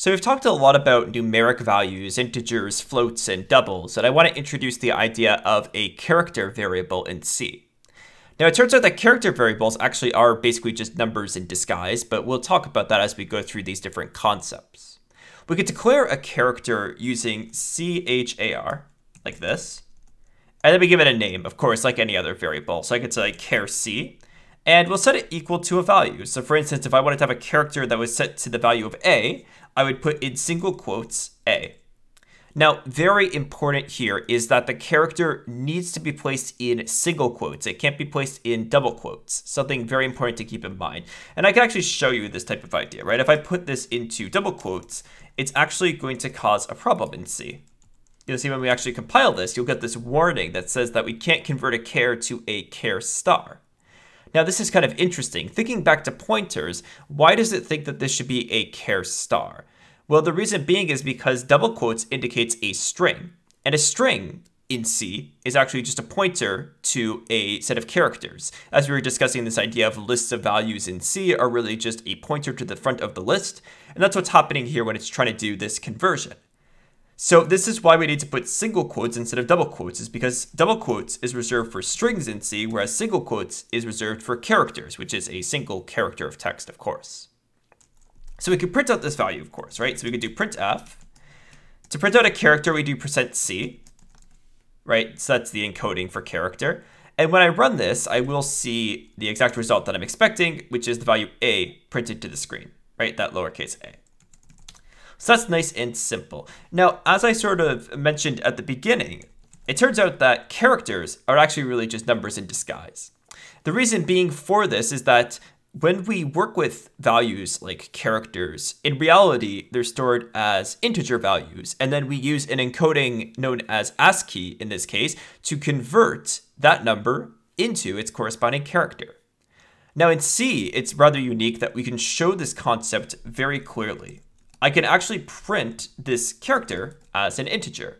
So we've talked a lot about numeric values, integers, floats, and doubles, and I want to introduce the idea of a character variable in C. Now it turns out that character variables actually are basically just numbers in disguise, but we'll talk about that as we go through these different concepts. We could declare a character using char, like this, and then we give it a name, of course, like any other variable. So I could say char c, and we'll set it equal to a value. So for instance, if I wanted to have a character that was set to the value of a, I would put in single quotes A. Now, very important here is that the character needs to be placed in single quotes. It can't be placed in double quotes. Something very important to keep in mind. And I can actually show you this type of idea, right? If I put this into double quotes, it's actually going to cause a problem in C. You'll see when we actually compile this, you'll get this warning that says that we can't convert a char to a char star. Now, this is kind of interesting. Thinking back to pointers, why does it think that this should be a char star? Well, the reason being is because double quotes indicates a string, and a string in C is actually just a pointer to a set of characters. As we were discussing, this idea of lists of values in C are really just a pointer to the front of the list, and that's what's happening here when it's trying to do this conversion. So this is why we need to put single quotes instead of double quotes, is because double quotes is reserved for strings in C, whereas single quotes is reserved for characters, which is a single character of text, of course. So we could print out this value, of course, right? So we could do printf. To print out a character, we do percent %c, right? So that's the encoding for character. And when I run this, I will see the exact result that I'm expecting, which is the value a printed to the screen, right? That lowercase a. So that's nice and simple. Now, as I sort of mentioned at the beginning, it turns out that characters are actually really just numbers in disguise. The reason being for this is that when we work with values like characters, in reality, they're stored as integer values. And then we use an encoding known as ASCII in this case to convert that number into its corresponding character. Now in C, it's rather unique that we can show this concept very clearly. I can actually print this character as an integer.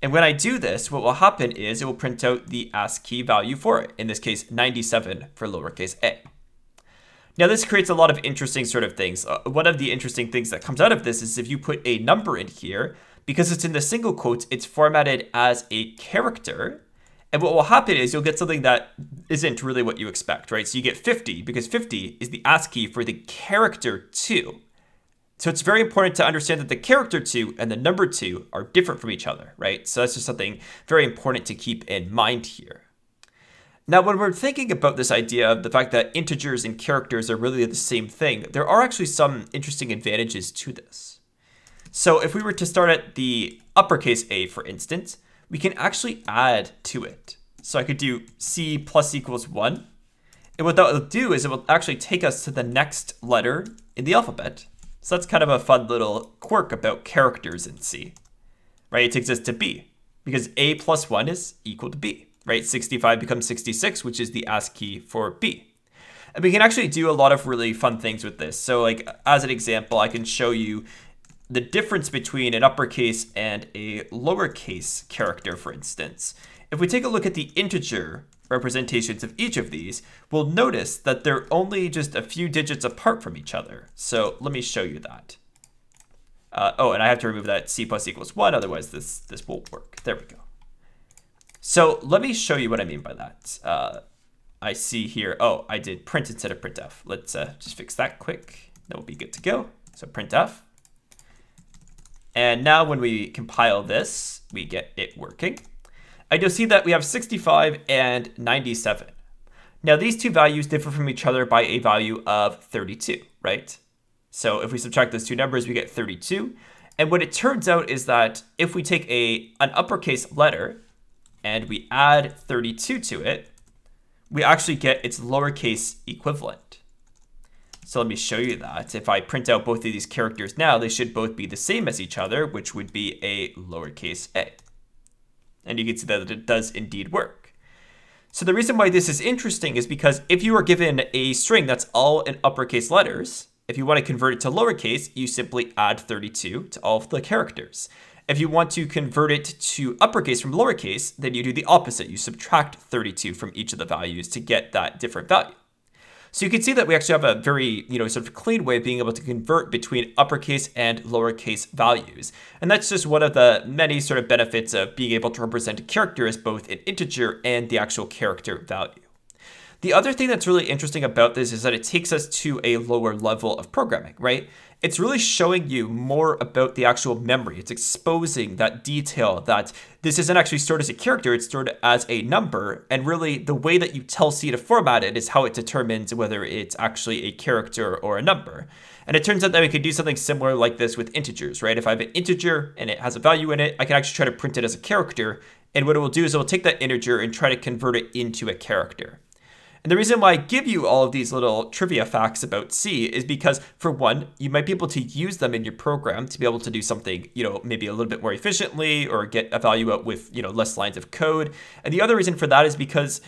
And when I do this, what will happen is it will print out the ASCII value for it, in this case, 97 for lowercase a. Now this creates a lot of interesting sort of things. Uh, one of the interesting things that comes out of this is if you put a number in here, because it's in the single quotes, it's formatted as a character. And what will happen is you'll get something that isn't really what you expect, right? So you get 50 because 50 is the ASCII for the character 2. So it's very important to understand that the character 2 and the number 2 are different from each other, right? So that's just something very important to keep in mind here. Now, when we're thinking about this idea of the fact that integers and characters are really the same thing, there are actually some interesting advantages to this. So if we were to start at the uppercase A, for instance, we can actually add to it. So I could do C plus equals 1. And what that will do is it will actually take us to the next letter in the alphabet. So that's kind of a fun little quirk about characters in C, right? It takes us to B because A plus 1 is equal to B, right? 65 becomes 66, which is the ASCII for B. And we can actually do a lot of really fun things with this. So like as an example, I can show you the difference between an uppercase and a lowercase character, for instance. If we take a look at the integer representations of each of these, we'll notice that they're only just a few digits apart from each other. So let me show you that. Uh, oh, and I have to remove that c plus equals 1, otherwise this, this won't work. There we go. So let me show you what I mean by that. Uh, I see here, oh, I did print instead of printf. Let's uh, just fix that quick. That will be good to go. So printf. And now when we compile this, we get it working and you'll see that we have 65 and 97. Now these two values differ from each other by a value of 32, right? So if we subtract those two numbers, we get 32. And what it turns out is that if we take a an uppercase letter and we add 32 to it, we actually get its lowercase equivalent. So let me show you that. If I print out both of these characters now, they should both be the same as each other, which would be a lowercase a and you can see that it does indeed work. So the reason why this is interesting is because if you are given a string that's all in uppercase letters, if you want to convert it to lowercase, you simply add 32 to all of the characters. If you want to convert it to uppercase from lowercase, then you do the opposite. You subtract 32 from each of the values to get that different value. So you can see that we actually have a very, you know, sort of clean way of being able to convert between uppercase and lowercase values. And that's just one of the many sort of benefits of being able to represent a character as both an integer and the actual character value. The other thing that's really interesting about this is that it takes us to a lower level of programming, right? It's really showing you more about the actual memory. It's exposing that detail that this isn't actually stored as a character, it's stored as a number. And really, the way that you tell C to format it is how it determines whether it's actually a character or a number. And it turns out that we could do something similar like this with integers, right? If I have an integer and it has a value in it, I can actually try to print it as a character. And what it will do is it will take that integer and try to convert it into a character. And the reason why I give you all of these little trivia facts about C is because, for one, you might be able to use them in your program to be able to do something, you know, maybe a little bit more efficiently or get a value out with, you know, less lines of code. And the other reason for that is because,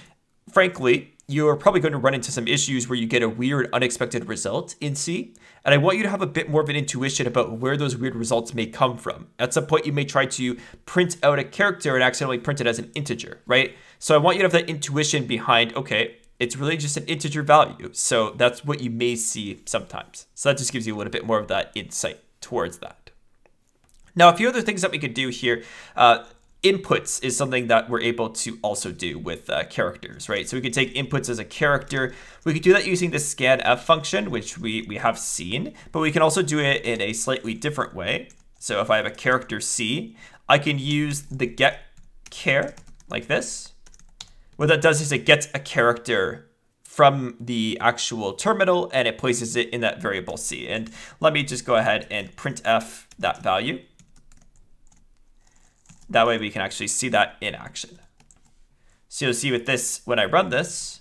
frankly, you're probably going to run into some issues where you get a weird, unexpected result in C. And I want you to have a bit more of an intuition about where those weird results may come from. At some point, you may try to print out a character and accidentally print it as an integer, right? So I want you to have that intuition behind, okay, it's really just an integer value. So that's what you may see sometimes. So that just gives you a little bit more of that insight towards that. Now, a few other things that we could do here. Uh, inputs is something that we're able to also do with uh, characters, right? So we could take inputs as a character. We could do that using the scanf function, which we, we have seen, but we can also do it in a slightly different way. So if I have a character C, I can use the get char like this, what that does is it gets a character from the actual terminal and it places it in that variable C. And let me just go ahead and printf that value. That way we can actually see that in action. So you'll see with this, when I run this,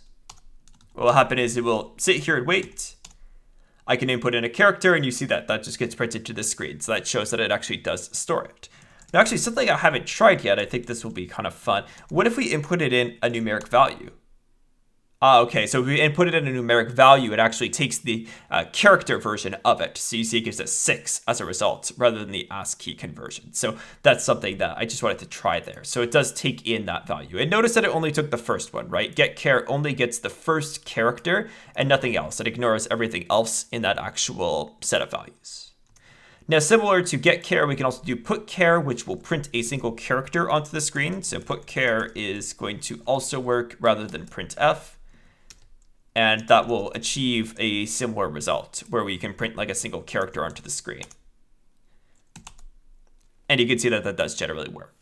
what will happen is it will sit here and wait. I can input in a character and you see that that just gets printed to the screen. So that shows that it actually does store it. Now, actually, something I haven't tried yet, I think this will be kind of fun. What if we inputted in a numeric value? Ah, okay, so if we input it in a numeric value, it actually takes the uh, character version of it. So you see it gives us 6 as a result, rather than the ASCII conversion. So that's something that I just wanted to try there. So it does take in that value. And notice that it only took the first one, right? Get char only gets the first character and nothing else. It ignores everything else in that actual set of values. Now, similar to get char, we can also do put char, which will print a single character onto the screen. So put char is going to also work rather than printf. And that will achieve a similar result where we can print like a single character onto the screen. And you can see that that does generally work.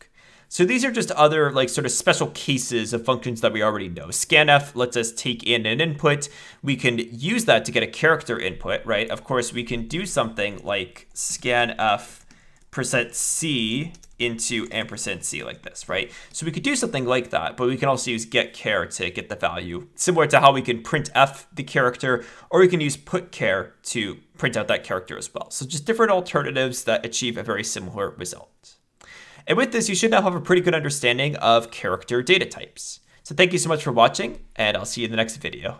So these are just other like sort of special cases of functions that we already know. Scanf lets us take in an input. We can use that to get a character input, right? Of course, we can do something like scanf percent %c into ampersand c like this, right? So we could do something like that, but we can also use get char to get the value, similar to how we can print f the character, or we can use put char to print out that character as well. So just different alternatives that achieve a very similar result. And with this, you should now have a pretty good understanding of character data types. So thank you so much for watching, and I'll see you in the next video.